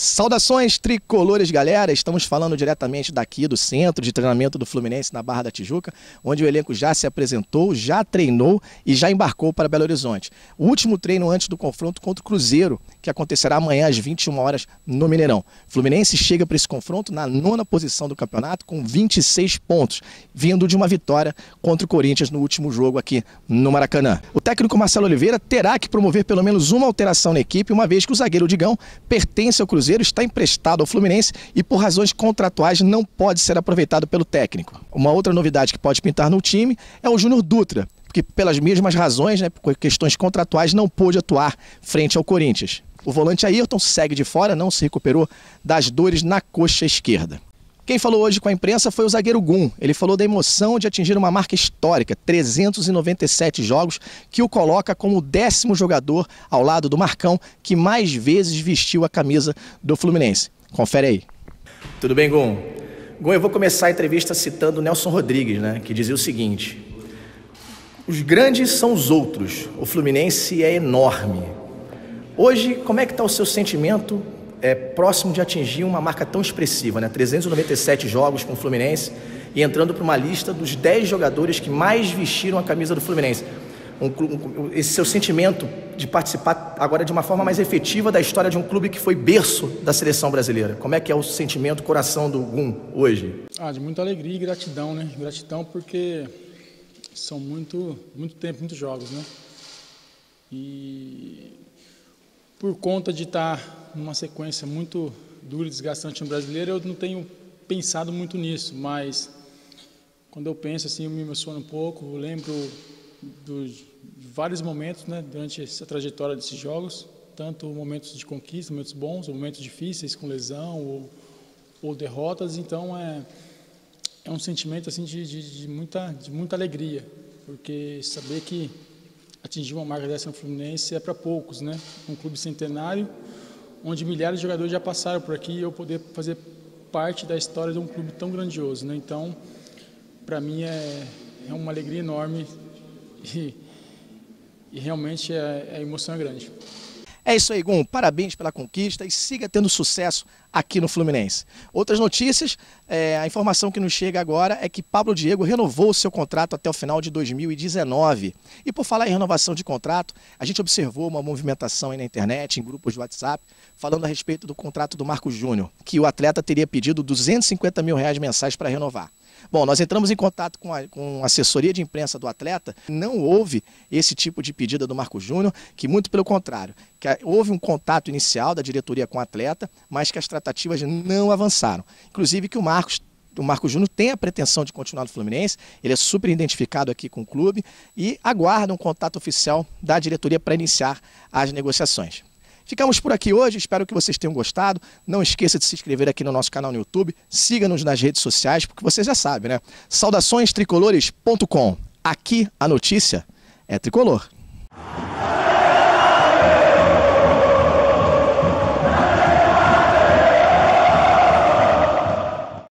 Saudações tricolores, galera. Estamos falando diretamente daqui do centro de treinamento do Fluminense na Barra da Tijuca, onde o elenco já se apresentou, já treinou e já embarcou para Belo Horizonte. O último treino antes do confronto contra o Cruzeiro, que acontecerá amanhã às 21 horas no Mineirão. Fluminense chega para esse confronto na nona posição do campeonato com 26 pontos, vindo de uma vitória contra o Corinthians no último jogo aqui no Maracanã. O técnico Marcelo Oliveira terá que promover pelo menos uma alteração na equipe, uma vez que o zagueiro Digão pertence ao Cruzeiro Cruzeiro está emprestado ao Fluminense e, por razões contratuais, não pode ser aproveitado pelo técnico. Uma outra novidade que pode pintar no time é o Júnior Dutra, que, pelas mesmas razões, né, por questões contratuais, não pôde atuar frente ao Corinthians. O volante Ayrton segue de fora, não se recuperou das dores na coxa esquerda. Quem falou hoje com a imprensa foi o zagueiro Gum. Ele falou da emoção de atingir uma marca histórica, 397 jogos, que o coloca como o décimo jogador ao lado do Marcão que mais vezes vestiu a camisa do Fluminense. Confere aí. Tudo bem, Gum? Gum, eu vou começar a entrevista citando Nelson Rodrigues, né, que dizia o seguinte: Os grandes são os outros, o Fluminense é enorme. Hoje, como é que está o seu sentimento é, próximo de atingir uma marca tão expressiva, né? 397 jogos com o Fluminense e entrando para uma lista dos 10 jogadores que mais vestiram a camisa do Fluminense. Um, um, esse seu sentimento de participar agora de uma forma mais efetiva da história de um clube que foi berço da seleção brasileira. Como é que é o sentimento, coração do Gum hoje? Ah, de muita alegria e gratidão, né? Gratidão porque são muito, muito tempo, muitos jogos, né? E por conta de estar numa sequência muito dura e desgastante no brasileiro, eu não tenho pensado muito nisso, mas quando eu penso assim, eu me emociono um pouco, eu lembro dos vários momentos, né, durante essa trajetória desses jogos, tanto momentos de conquista, momentos bons, momentos difíceis com lesão ou, ou derrotas, então é é um sentimento assim de, de, de muita de muita alegria, porque saber que atingir uma marca dessa no Fluminense é para poucos, né? Um clube centenário, onde milhares de jogadores já passaram por aqui e eu poder fazer parte da história de um clube tão grandioso, né? Então, para mim é, é uma alegria enorme e, e realmente é, a emoção é grande. É isso aí, Gum. Parabéns pela conquista e siga tendo sucesso aqui no Fluminense. Outras notícias, é, a informação que nos chega agora é que Pablo Diego renovou o seu contrato até o final de 2019. E por falar em renovação de contrato, a gente observou uma movimentação aí na internet, em grupos de WhatsApp, falando a respeito do contrato do Marcos Júnior, que o atleta teria pedido 250 mil reais mensais para renovar. Bom, nós entramos em contato com a, com a assessoria de imprensa do atleta, não houve esse tipo de pedida do Marco Júnior, que muito pelo contrário, que houve um contato inicial da diretoria com o atleta, mas que as tratativas não avançaram. Inclusive que o Marcos o Marco Júnior tem a pretensão de continuar no Fluminense, ele é super identificado aqui com o clube e aguarda um contato oficial da diretoria para iniciar as negociações. Ficamos por aqui hoje, espero que vocês tenham gostado. Não esqueça de se inscrever aqui no nosso canal no YouTube, siga-nos nas redes sociais, porque você já sabe, né? Saudaçõestricolores.com. Aqui a notícia é tricolor.